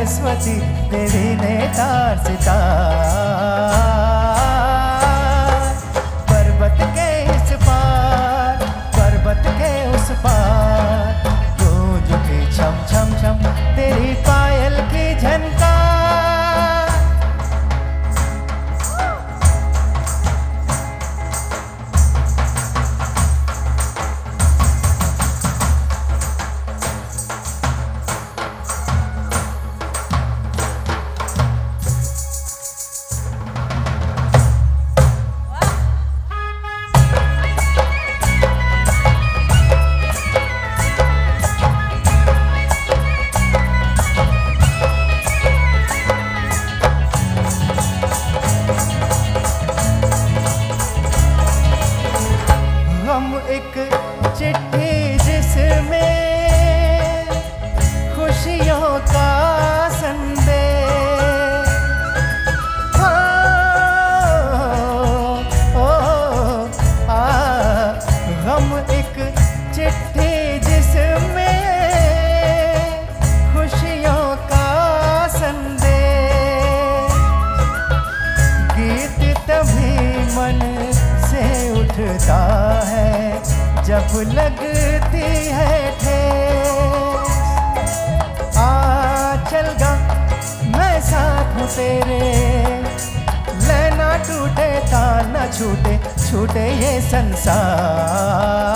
सरस्वती तेरी ने तार सितार। एक चिट्ठी जिसमें खुशियों का संदेश। गीत तभी मन से उठता है, जब लगती है ठेस। आ चल गा, मैं साथ हूँ तेरे। लेना टूटे, ताना छूटे छूटे ये संसार।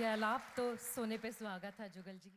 ये आलाप तो सोने पे सुहागा था जुगल जी।